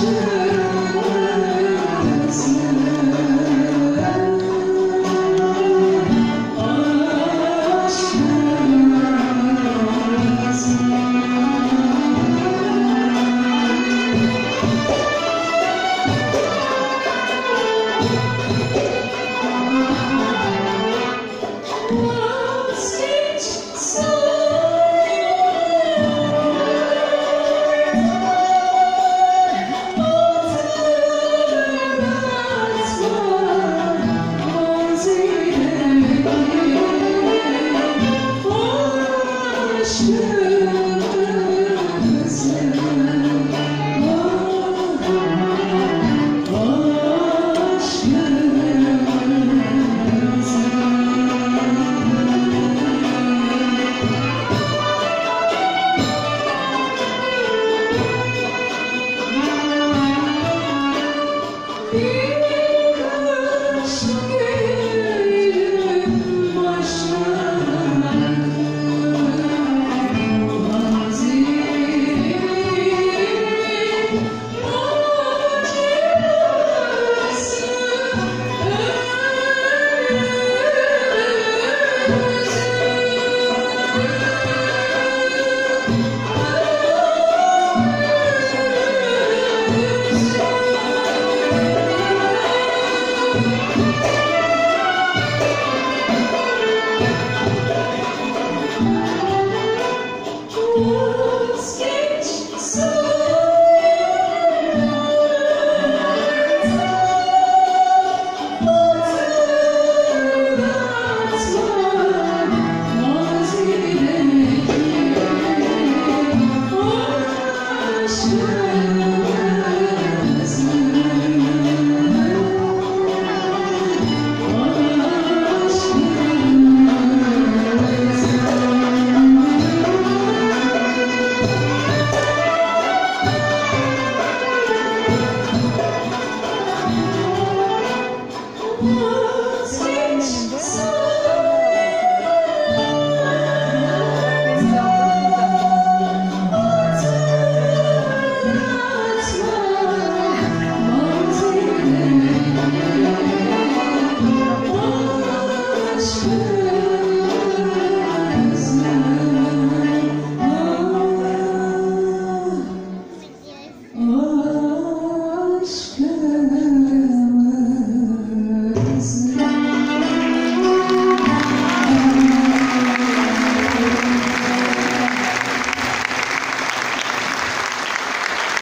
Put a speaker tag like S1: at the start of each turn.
S1: Jesus. Oh